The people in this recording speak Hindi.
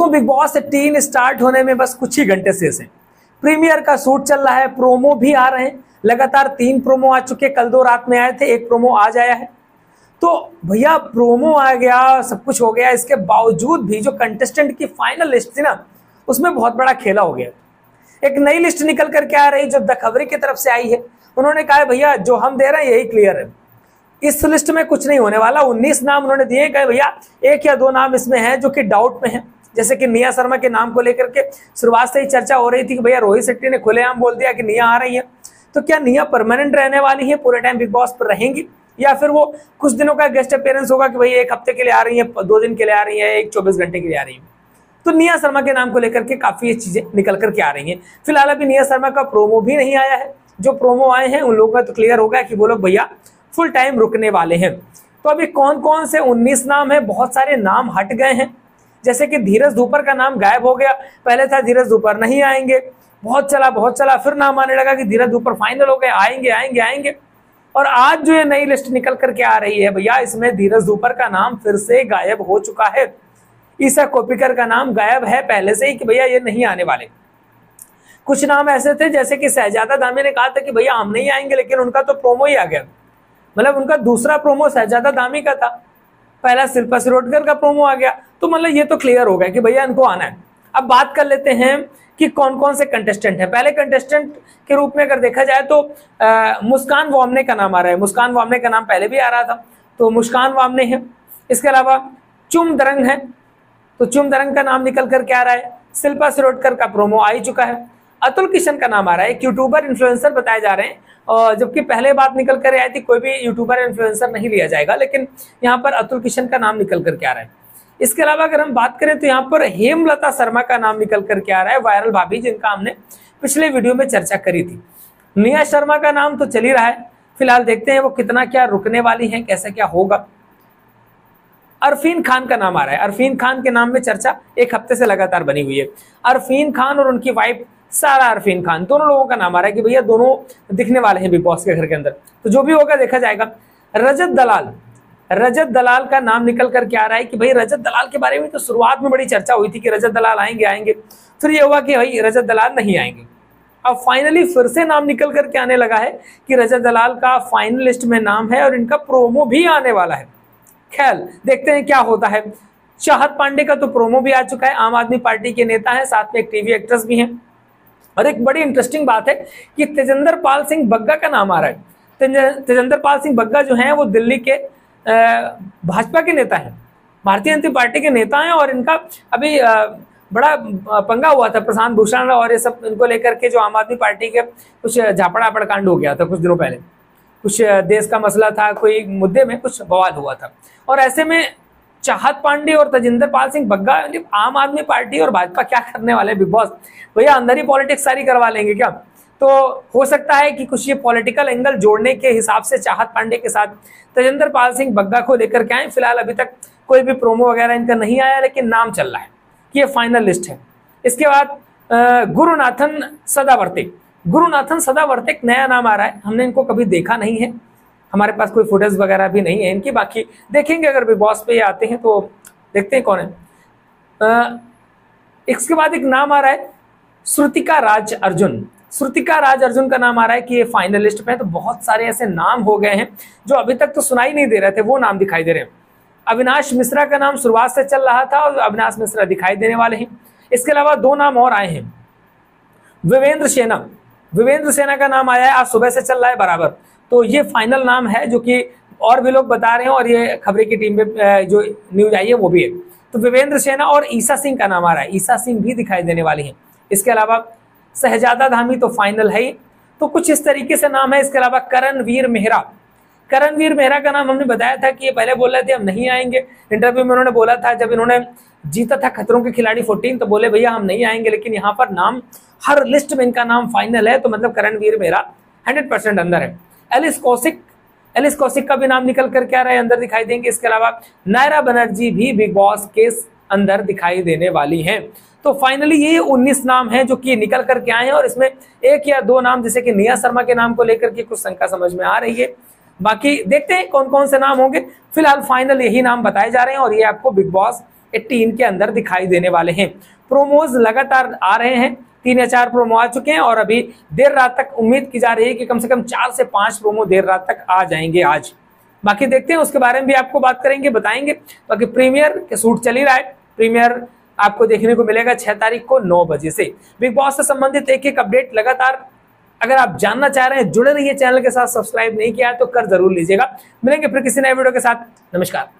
दोस्तों बिग बॉस टीन स्टार्ट होने में बस कुछ ही घंटे शेष है प्रीमियर का शूट चल रहा है प्रोमो भी आ रहे हैं। लगातार तीन प्रोमो आ चुके कल दो रात में आए थे, एक प्रोमो आज आया है। तो भैया प्रोमो आ गया, सब कुछ हो गया। इसके बावजूद भी जो कंटेस्टेंट की फाइनल लिस्ट थी ना, उसमें बहुत बड़ा खेला हो गया। एक नई लिस्ट निकल करके आ रही जो द खबरी की तरफ़ से आई है। उन्होंने कहा, भैया, जो हम दे रहे हैं, यही क्लियर है। इस लिस्ट में कुछ नहीं होने वाला। उन्नीस नाम उन्होंने दिए कहे, भैया, एक या दो नाम इसमें है, जो कि डाउट में है। जैसे कि निया शर्मा के नाम को लेकर के शुरुआत से ही चर्चा हो रही थी कि भैया रोहित शेट्टी ने खुलेआम बोल दिया कि निया आ रही है। तो क्या निया परमानेंट रहने वाली है? पूरे टाइम बिग बॉस पर रहेंगी? या फिर वो कुछ दिनों का गेस्ट अपेयरेंस होगा कि भाई एक हफ़्ते के लिए आ रही है, दो दिन के लिए आ रही है, एक चौबीस घंटे के लिए आ रही है? तो निया शर्मा के नाम को लेकर के काफ़ी ये चीज़ें निकल करके आ रही हैं। फ़िलहाल अभी निया शर्मा का प्रोमो भी नहीं आया है। जो प्रोमो आए हैं, उन लोगों का तो क्लियर हो गया कि वो लोग भैया फुल टाइम रुकने वाले हैं। तो अभी कौन कौन से 19 नाम है? बहुत सारे नाम हट गए हैं। जैसे कि धीरज धूपर का नाम गायब हो गया। पहले था धीरज धूपर नहीं आएँगे। बहुत चला बहुत चला। फिर नाम आने लगा कि धीरज धूपर फाइनल हो गए। आएँगे आएँगे आएँगे। और आज जो ये नई लिस्ट निकल करके आ रही है भैया, इसमें धीरज धूपर का नाम फिर से गायब हो चुका है। ईसा कोपिकर का नाम गायब है पहले से ही कि भैया ये नहीं आने वाले। कुछ नाम ऐसे थे जैसे कि शहजादा दामी ने कहा था कि भैया हम नहीं आएँगे, लेकिन उनका तो प्रोमो ही आ गया। मतलब उनका दूसरा प्रोमो शहजादा दामी का था। पहला शिल्पा सिरोडकर का प्रोमो आ गया। तो मतलब ये तो क्लियर हो गया कि भैया इनको आना है। अब बात कर लेते हैं कि कौन कौन से कंटेस्टेंट है। पहले कंटेस्टेंट के रूप में अगर देखा जाए तो आ, मुस्कान वामने का नाम आ रहा है। मुस्कान वामने का नाम पहले भी आ रहा था। तो मुस्कान वामने है। इसके अलावा चुम दरंग है। तो चुम दरंग का नाम निकल कर क्या आ रहा है? शिल्पा सिरोडकर का प्रोमो आ ही चुका है। अतुल किशन का नाम आ रहा है। एक यूट्यूबर इन्फ्लुएंसर बताए जा रहे हैं। जबकि पहले बात निकल कर आई थी, कोई भी यूट्यूबर इन्फ्लुएंसर नहीं लिया जाएगा, लेकिन यहाँ पर अतुल किशन का नाम निकल करके आ रहा है? इसके अलावा अगर हम बात करें तो यहाँ पर हेमलता शर्मा का नाम निकल करके आ रहा है वायरल भाभी, जिनका हमने पिछले वीडियो में चर्चा करी थी। निया शर्मा का नाम तो चल ही रहा है। फ़िलहाल देखते हैं वो कितना क्या रुकने वाली है, कैसा क्या होगा। अरफीन खान का नाम आ रहा है। अरफीन खान के नाम में चर्चा एक हफ़्ते से लगातार बनी हुई है। अरफीन खान और उनकी वाइफ सारा अरफीन खान, दोनों लोगों का नाम आ रहा है कि भैया दोनों दिखने वाले हैं बिग बॉस के घर के अंदर। तो जो भी होगा देखा जाएगा। रजत दलाल रजत दलाल का नाम निकल करके आ रहा है कि भाई रजत दलाल के बारे में तो शुरुआत में बड़ी चर्चा हुई थी कि रजत दलाल आएँगे आएँगे। फिर ये हुआ कि भाई रजत दलाल नहीं आएँगे। अब फाइनली फिर से नाम निकल करके आने लगा है कि रजत दलाल का फाइनलिस्ट में नाम है और इनका प्रोमो भी आने वाला है। खैर, देखते हैं क्या होता है। चाहत पांडे का तो प्रोमो भी आ चुका है। आम आदमी पार्टी के नेता है, साथ में एक टीवी एक्ट्रेस भी हैं। और एक बड़ी इंटरेस्टिंग बात है कि तेजेंद्र पाल सिंह बग्गा का नाम आ रहा है। तेजेंद्र पाल सिंह बग्गा जो है, वो दिल्ली के भाजपा के नेता हैं। भारतीय जनता पार्टी के नेता हैं और इनका अभी बड़ा पंगा हुआ था, प्रशांत भूषण और ये सब इनको लेकर के जो आम आदमी पार्टी के कुछ झापड़ा आपड़ कांड हो गया था कुछ दिनों पहले। कुछ देश का मसला था, कोई मुद्दे में कुछ बवाल हुआ था। और ऐसे में चाहत पांडे और तजिंदर पाल सिंह बग्गा आम आदमी पार्टी और भाजपा क्या करने वाले बिग बॉस भैया, अंदर ही पॉलिटिक्स सारी करवा लेंगे क्या? तो हो सकता है कि कुछ ये पॉलिटिकल एंगल जोड़ने के हिसाब से चाहत पांडे के साथ तजेंद्र पाल सिंह बग्गा को लेकर के आए। फ़िलहाल अभी तक कोई भी प्रोमो वगैरह इनका नहीं आया, लेकिन नाम चल रहा है। कि ये फाइनल लिस्ट है। इसके बाद गुरुनाथन सदावर्ते गुरुनाथन सदावर्ते एक नया नाम आ रहा है। हमने इनको कभी देखा नहीं है। हमारे पास कोई फुटेज वगैरह भी नहीं है, इनकी बाकी देखेंगे अगर बिग बॉस पे आते हैं तो देखते हैं कौन है। इसके बाद एक नाम आ रहा है, श्रुतिका राज अर्जुन। श्रुतिका राज अर्जुन का नाम आ रहा है कि ये फाइनलिस्ट में तो बहुत सारे ऐसे नाम हो गए हैं, जो अभी तक तो सुनाई नहीं दे रहे थे, वो नाम दिखाई दे रहे हैं। अविनाश मिश्रा का नाम शुरुआत से चल रहा था और अविनाश मिश्रा दिखाई देने वाले हैं। इसके अलावा दो नाम और आए हैं। विवेंद्र सेना। विवेंद्र सेना का नाम आया है, आज सुबह से चल रहा है, बराबर। तो ये फाइनल नाम है जो कि और भी लोग बता रहे हैं और ये खबरें की टीम में जो न्यूज़ आई है, वो भी है। तो विवेंद्र सेना और ईसा सिंह का नाम आ रहा है। ईसा सिंह भी दिखाई देने वाली है। इसके अलावा शहजादा धामी तो फाइनल है ही। तो कुछ इस तरीके से नाम है। इसके अलावा करणवीर मेहरा। करणवीर मेहरा का नाम हमने बताया था कि ये पहले बोल रहे थे, हम नहीं आएँगे। इंटरव्यू में उन्होंने बोला था, जब इन्होंने जीता था खतरों के खिलाड़ी फोर्टीन तो बोले, भैया, हम नहीं आएँगे, लेकिन यहाँ पर नाम, हर लिस्ट में इनका नाम फाइनल है। तो मतलब करणवीर मेहरा हंड्रेड परसेंट अंदर है। एलिस कौशिक एलिस कौशिक का भी नाम निकल कर क्या रहे अंदर दिखाई देंगे। इसके अलावा नायरा बनर्जी भी बिग बॉस के अंदर दिखाई देने वाली हैं। तो फाइनली ये 19 नाम है जो कि निकल करके आए हैं और इसमें एक या दो नाम, जैसे कि निया शर्मा के नाम को लेकर के कुछ शंका समझ में आ रही है। बाकी देखते हैं कौन कौन से नाम होंगे। फ़िलहाल फाइनल यही नाम बताए जा रहे हैं और ये आपको बिग बॉस एट्टीन के अंदर दिखाई देने वाले हैं। प्रोमोज लगातार आ रहे हैं। तीन या चार प्रोमो आ चुके हैं और अभी देर रात तक उम्मीद की जा रही है कि कम से कम चार से पाँच प्रोमो देर रात तक आ जाएँगे आज। बाकी देखते हैं, उसके बारे में भी आपको बात करेंगे, बताएँगे। बाकी प्रीमियर के सूट चल ही रहा है। प्रीमियर आपको देखने को मिलेगा छह तारीख को नौ बजे से। बिग बॉस से संबंधित एक एक अपडेट लगातार। अगर आप जानना चाह रहे हैं, जुड़े रहिए चैनल के साथ, सब्सक्राइब नहीं किया तो कर ज़रूर लीजिएगा। मिलेंगे फिर किसी नए वीडियो के साथ। नमस्कार।